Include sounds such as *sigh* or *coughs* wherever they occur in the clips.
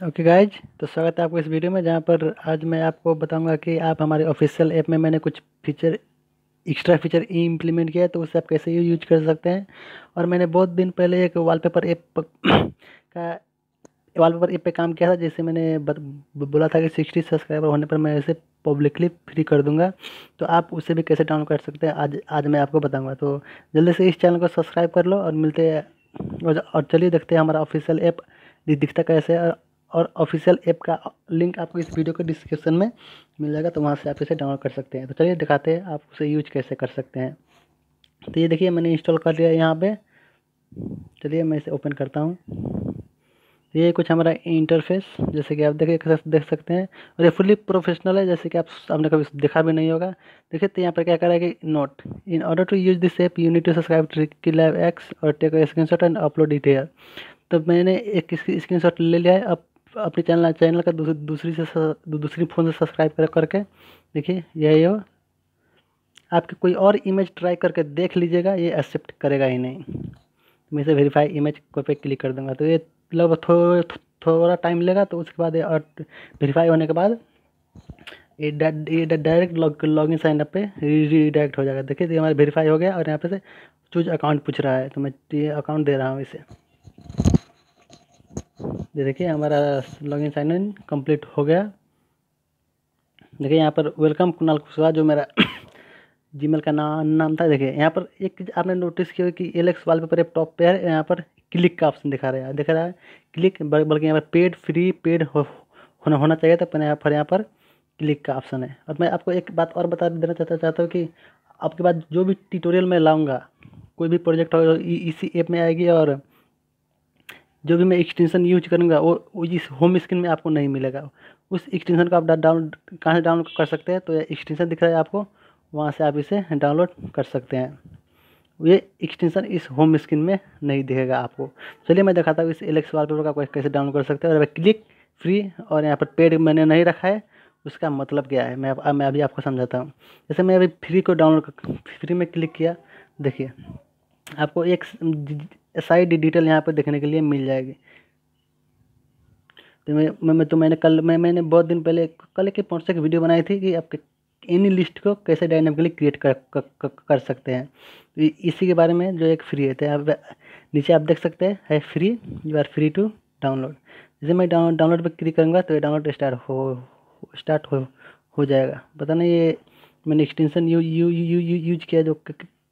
Okay guys तो स्वागत है आपको इस वीडियो में, जहाँ पर आज मैं आपको बताऊँगा कि आप हमारे ऑफिशियल ऐप में मैंने कुछ फीचर एक्स्ट्रा फीचर इम्प्लीमेंट किया है तो उससे आप कैसे यूज़ कर सकते हैं? और मैंने बहुत दिन पहले एक वॉलपेपर ऐप *coughs* का वॉलपेपर ऐप पे काम किया था जिससे मैंने बोला था कि सिक्सटी सब्सक्राइबर होने पर मैं इसे पब्लिकली फ्री कर दूँगा। तो आप उसे भी कैसे डाउनलोड कर सकते हैं, आज आज मैं आपको बताऊँगा। तो जल्दी से इस चैनल को सब्सक्राइब कर लो और मिलते और चलिए देखते हैं हमारा ऑफिशियल ऐप दिखता कैसे है और ऑफिशियल ऐप का लिंक आपको इस वीडियो के डिस्क्रिप्शन में मिल जाएगा तो वहाँ से आप इसे डाउनलोड कर सकते हैं। तो चलिए दिखाते हैं आप उसे यूज़ कैसे कर सकते हैं। तो ये देखिए, मैंने इंस्टॉल कर लिया यहाँ पे। चलिए मैं इसे ओपन करता हूँ। ये कुछ हमारा इंटरफेस जैसे कि आप देखिए देख सकते हैं। और ये फुली प्रोफेशनल है, जैसे कि आप आपने कभी देखा भी नहीं होगा। देखिए तो यहाँ पर क्या करा है कि note in order to use this app you need to subscribe to live X और take screenshot and upload it तो मैंने एक स्क्रीन शॉट ले लिया है, अब अपने चैनल चैनल का दूसरी से दूसरी फ़ोन से सब्सक्राइब कर, करके, देखिए, यही हो आपके कोई और इमेज ट्राई करके देख लीजिएगा, ये एक्सेप्ट करेगा ही नहीं। मैं इसे वेरीफाई इमेज को पे क्लिक कर दूँगा। तो ये लगभग थोड़ा थोड़ा टाइम लेगा तो उसके बाद और वेरीफाई होने के बाद ये direct log in sign up पे रीडायरेक्ट हो जाएगा। देखिए हमारा वेरीफाई हो गया और यहाँ पे से चूज़ अकाउंट पूछ रहा है तो मैं ये अकाउंट दे रहा हूँ इसे। ये देखिए हमारा लॉगिन साइन इन कंप्लीट हो गया। देखिए यहाँ पर वेलकम कुणाल कुशवाहा जो मेरा *coughs* जीमेल का नाम नाम था। देखिए यहाँ पर एक चीज़ आपने नोटिस किया कि एल एक्स वालपेपर टॉप पे है यहाँ पर क्लिक का ऑप्शन दिखा रहा है। दिखा रहा है? क्लिक बल्कि यहाँ पर पेड फ्री पेड हो, होना होना चाहिए था पर यहाँ पर यहाँ पर क्लिक का ऑप्शन है। और मैं आपको एक बात और बता देना चाहता चाहता हूँ कि आपके बाद जो भी ट्यूटोरियल मैं लाऊँगा कोई भी प्रोजेक्ट होगा इसी ऐप में आएगी और जो भी मैं एक्सटेंशन यूज़ करूँगा, वो इस होम स्क्रीन में आपको नहीं मिलेगा। उस एक्सटेंशन को आप डाउनलोड कहाँ से डाउनलोड कर सकते हैं? तो ये एक्सटेंशन दिख रहा है आपको, वहाँ से आप इसे डाउनलोड कर सकते हैं। ये एक्सटेंशन इस होम स्क्रीन में नहीं दिखेगा आपको। चलिए मैं दिखाता हूँ इस एलेक्स वालपेपर का कैसे डाउनलोड कर सकते हैं। और क्लिक फ्री और यहाँ पर पेड मैंने नहीं रखा है। उसका मतलब क्या है? मैं अब मैं अभी आपको समझाता हूँ। जैसे मैं अभी फ्री को डाउनलोड फ्री में क्लिक किया, देखिए, आपको एक साइड डिटेल यहाँ पर देखने के लिए मिल जाएगी। तो मैं मैं तो मैंने कल मैं मैंने बहुत दिन पहले कल एक पहुँच की वीडियो बनाई थी कि आपके एनी लिस्ट को कैसे डायनामिकली क्रिएट कर कर, कर, कर सकते हैं। तो इसी के बारे में जो एक फ्री है तो आप नीचे आप देख सकते हैं है free you are free to download जैसे मैं डाउन डाउनलोड पर क्लिक करूँगा तो ये डाउनलोड स्टार्ट हो स्टार्ट हो हो जाएगा। पता नहीं ये मैंने extension you you you you use किया जो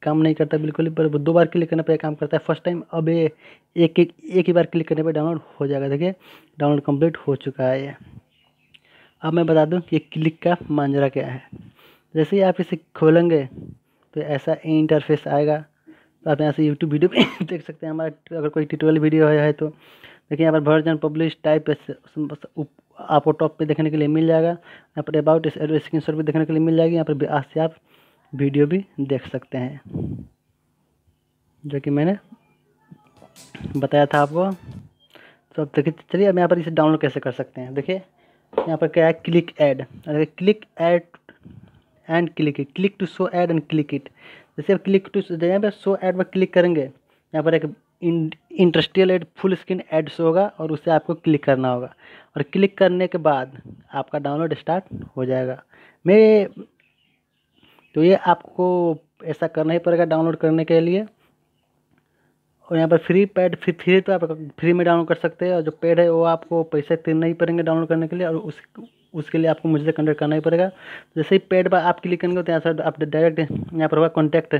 काम नहीं करता बिल्कुल पर दो बार क्लिक करने पर काम करता है। फ़र्स्ट टाइम अब ये एक एक एक ही बार क्लिक करने पर डाउनलोड हो जाएगा। देखिए, डाउनलोड कंप्लीट हो चुका है ये। अब मैं बता दूँ कि क्लिक का मांजरा क्या है। जैसे ही आप इसे खोलेंगे तो ऐसा इंटरफेस आएगा। तो आप यहाँ से यूट्यूब वीडियो भी *laughs* देख सकते हैं। हमारा अगर कोई ट्यूटोरियल वीडियो है तो। देखिए, यहाँ पर वर्जन पब्लिश टाइप आपको टॉप पे देखने के लिए मिल जाएगा। यहाँ पर अबाउट इस स्क्रीन भी देखने के लिए मिल जाएगी। यहाँ पर आज से आप वीडियो भी देख सकते हैं। जो कि मैंने बताया था आपको। तो अब देखिए, चलिए अब यहाँ पर इसे डाउनलोड कैसे कर सकते हैं? देखिए, यहाँ पर क्या है? Click add click add and click it click to show add and click it जैसे आप क्लिक टू यहाँ पर शो ऐड पर क्लिक करेंगे, यहाँ पर एक industrial ad full screen show होगा और उसे आपको क्लिक करना होगा। और क्लिक करने के बाद आपका डाउनलोड स्टार्ट हो जाएगा। मैं तो ये आपको ऐसा करना ही पड़ेगा डाउनलोड करने के लिए। और यहाँ पर फ्री पैड, फ्री फ्री तो आप फ्री में डाउनलोड कर सकते हैं। और जो पेड है, वो आपको पैसे देना ही पड़ेंगे डाउनलोड करने के लिए। और उस, उसके लिए आपको मुझसे कंटेक्ट करना ही पड़ेगा। जैसे ही पेड पर आप क्लिक करेंगे तो यहाँ से आप डायरेक्ट यहाँ पर होगा कॉन्टैक्ट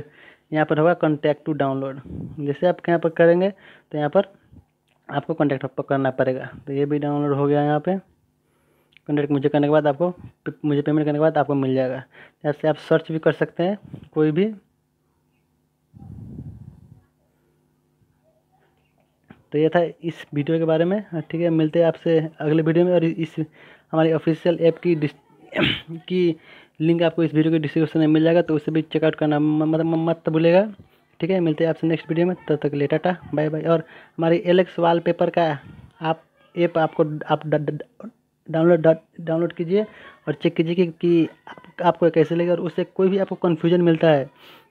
यहाँ पर होगा कॉन्टैक्ट टू डाउनलोड जैसे आप यहाँ पर करेंगे तो यहाँ पर आपको कॉन्टैक्ट करना पड़ेगा। तो ये भी डाउनलोड हो गया यहाँ पर कॉन्टैक्ट मुझे करने के बाद आपको मुझे पेमेंट करने के बाद आपको मिल जाएगा। ऐसे आप सर्च भी कर सकते हैं कोई भी। तो ये था इस वीडियो के बारे में। हाँ, ठीक है मिलते हैं आपसे अगले वीडियो में और इस हमारी ऑफिशियल ऐप की *coughs* की लिंक आपको इस वीडियो के डिस्क्रिप्शन में मिल जाएगा तो उसे भी चेकआउट करना मत मत भूलेगा। ठीक है मिलते हैं आपसे नेक्स्ट वीडियो में। तब तक ले टाटा बाय बाय और हमारी एलेक्स वॉलपेपर का आप ऐप आपको आप डाउनलोड डाउनलोड कीजिए और चेक कीजिए कि, कि आप, आपको कैसे लगेगा और उससे कोई भी आपको कन्फ्यूज़न मिलता है।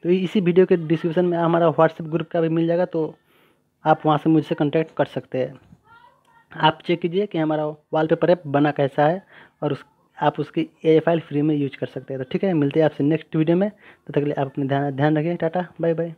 तो इसी वीडियो के डिस्क्रिप्शन में हमारा व्हाट्सएप ग्रुप का भी मिल जाएगा तो आप वहाँ से मुझसे कॉन्टैक्ट कर सकते हैं। आप चेक कीजिए कि हमारा वॉलपेपर ऐप बना कैसा है और उस आप उसकी ए फ़ाइल फ्री में यूज़ कर सकते हैं। तो ठीक है मिलते हैं आपसे नेक्स्ट वीडियो में। तो तक के लिए आप अपने ध्यान ध्यान रखिए टाटा बाय बाय